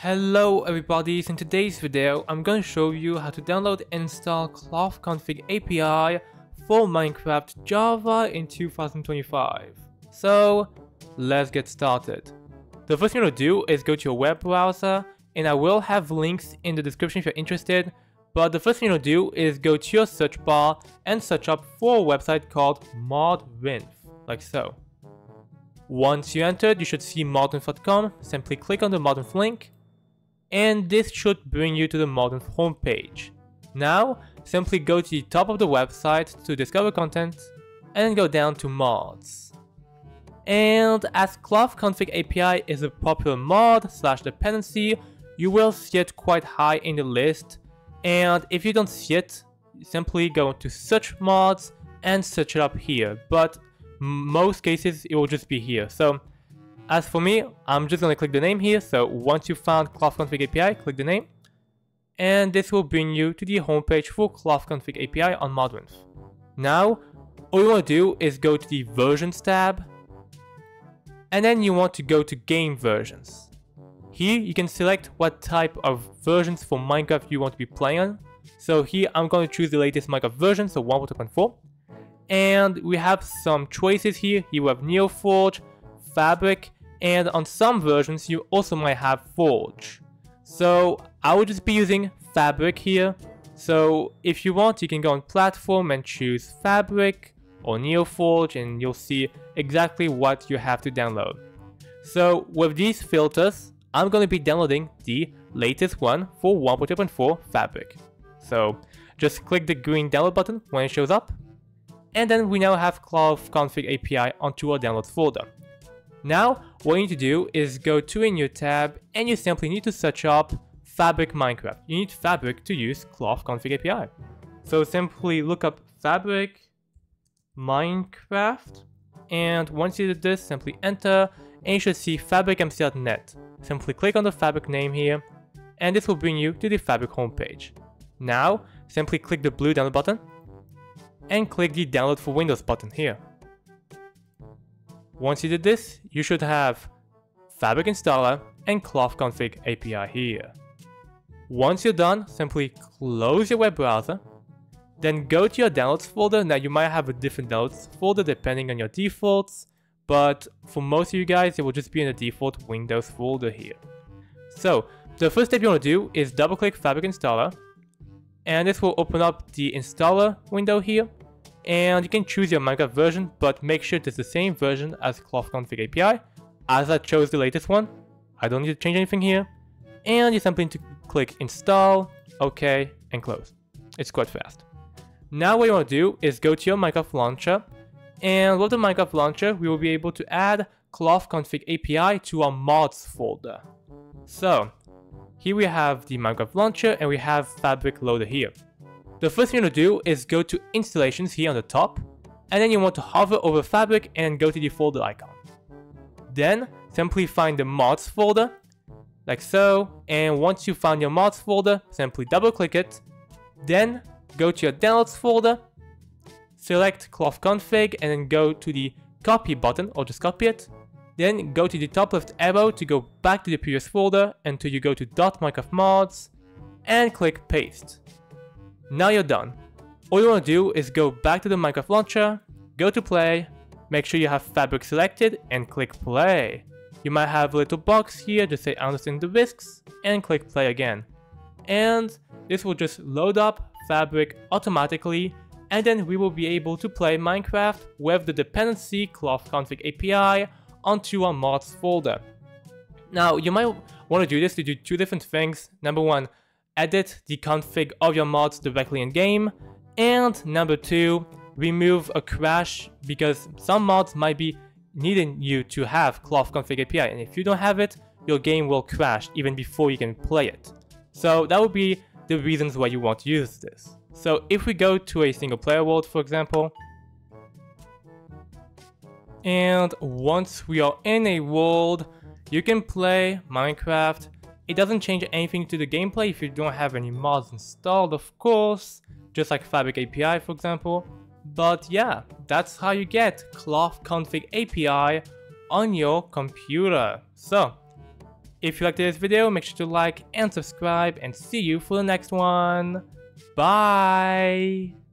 Hello everybody, in today's video I'm going to show you how to download and install Cloth Config API for Minecraft Java in 2025. So let's get started. The first thing to do is go to your web browser and I will have links in the description if you're interested but the first thing you'll do is go to your search bar and search up for a website called Modrinth, like so. Once you entered, you should see modrinth.com, simply click on the Modrinth link and this should bring you to the Modrinth homepage. Now, simply go to the top of the website to discover content and go down to mods. And as Cloth Config API is a popular mod slash dependency, you will see it quite high in the list. And if you don't see it, simply go to search mods and search it up here. But most cases, it will just be here. So as for me, I'm just going to click the name here. So once you found Cloth Config API, click the name. And this will bring you to the homepage for Cloth Config API on Modrinth. Now, all you want to do is go to the versions tab. And then you want to go to game versions. Here you can select what type of versions for Minecraft you want to be playing on. So here I'm going to choose the latest Minecraft version, so 1.2.4. And we have some choices here. You have NeoForge, Fabric, and on some versions you also might have Forge. So I will just be using Fabric here. So if you want you can go on platform and choose Fabric or NeoForge and you'll see exactly what you have to download. So with these filters, I'm going to be downloading the latest one for 1.2.4 Fabric. So just click the green download button when it shows up. And then we now have ClothConfig API onto our downloads folder. Now, what you need to do is go to a new tab and you simply need to search up Fabric Minecraft. You need Fabric to use Cloth Config API. So simply look up Fabric Minecraft and once you do this, simply enter and you should see fabricmc.net. Simply click on the Fabric name here and this will bring you to the Fabric homepage. Now, simply click the blue download button and click the download for Windows button here. Once you did this, you should have Fabric Installer and ClothConfig API here. Once you're done, simply close your web browser, then go to your downloads folder. Now you might have a different downloads folder depending on your defaults, but for most of you guys, it will just be in the default Windows folder here. So the first step you want to do is double click Fabric Installer, and this will open up the installer window here and you can choose your Minecraft version, but make sure it's the same version as ClothConfig API, as I chose the latest one. I don't need to change anything here. And you simply need to click install, OK, and close. It's quite fast. Now what you want to do is go to your Minecraft launcher, and with the Minecraft launcher, we will be able to add ClothConfig API to our mods folder. So, here we have the Minecraft launcher and we have Fabric Loader here. The first thing you want to do is go to installations here on the top, and then you want to hover over fabric and go to the folder icon. Then simply find the mods folder, like so, and once you find your mods folder, simply double click it, then go to your downloads folder, select cloth config and then go to the copy button or just copy it, then go to the top left arrow to go back to the previous folder until you go to .minecraft mods and click paste. Now you're done. All you want to do is go back to the Minecraft launcher, go to play, make sure you have fabric selected and click play. You might have a little box here to say understand the risks and click play again. And this will just load up fabric automatically and then we will be able to play Minecraft with the dependency cloth config API onto our mods folder. Now you might want to do this to do two different things. Number one, edit the config of your mods directly in game. And number two, remove a crash because some mods might be needing you to have cloth config API and if you don't have it, your game will crash even before you can play it. So that would be the reasons why you want to use this. So if we go to a single player world for example, and once we are in a world, you can play Minecraft it doesn't change anything to the gameplay if you don't have any mods installed, of course, just like Fabric API for example. But yeah, that's how you get Cloth Config API on your computer. So, If you liked this video, make sure to like and subscribe and see you for the next one. Bye!